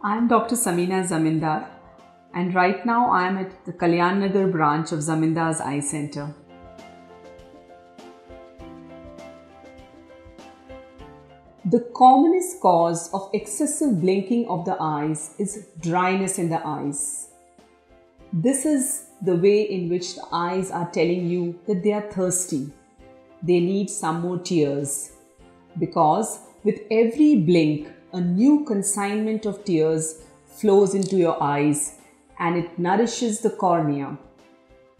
I'm Dr. Samina Zamindar, and right now I am at the Kalyan Nagar branch of Zamindar's Eye Center. The commonest cause of excessive blinking of the eyes is dryness in the eyes. This is the way in which the eyes are telling you that they are thirsty. They need some more tears. Because with every blink, a new consignment of tears flows into your eyes and it nourishes the cornea.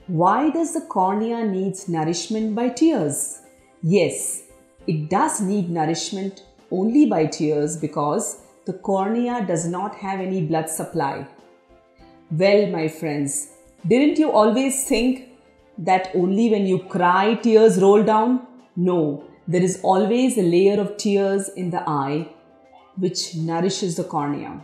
Why does the cornea needs nourishment by tears? Yes, it does need nourishment only by tears because the cornea does not have any blood supply. Well, my friends, didn't you always think that only when you cry tears roll down? No, there is always a layer of tears in the eye which nourishes the cornea.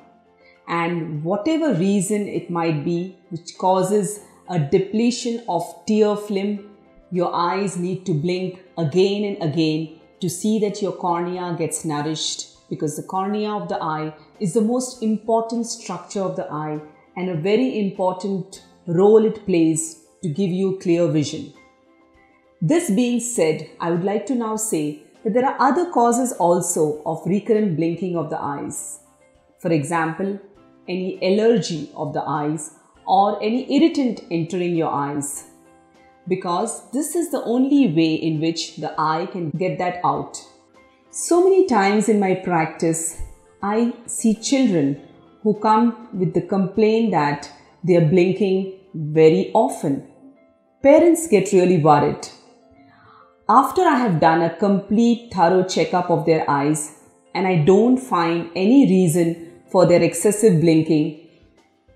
And whatever reason it might be which causes a depletion of tear film, your eyes need to blink again and again to see that your cornea gets nourished because the cornea of the eye is the most important structure of the eye and a very important role it plays to give you clear vision. This being said, I would like to now say that there are other causes also of recurrent blinking of the eyes. For example, any allergy of the eyes or any irritant entering your eyes because this is the only way in which the eye can get that out. So many times in my practice, I see children who come with the complaint that they are blinking very often. Parents get really worried. After I have done a complete thorough checkup of their eyes and I don't find any reason for their excessive blinking,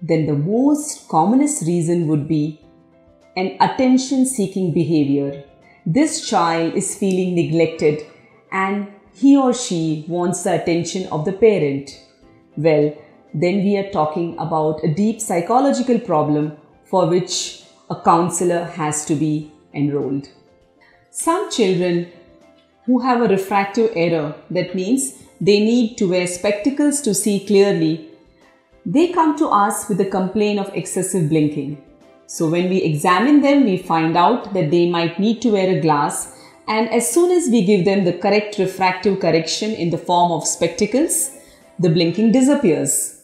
then the most commonest reason would be an attention seeking behavior. This child is feeling neglected and he or she wants the attention of the parent. Well, then we are talking about a deep psychological problem for which a counselor has to be enrolled. Some children who have a refractive error, that means they need to wear spectacles to see clearly, they come to us with a complaint of excessive blinking. So when we examine them, we find out that they might need to wear a glass and as soon as we give them the correct refractive correction in the form of spectacles, the blinking disappears.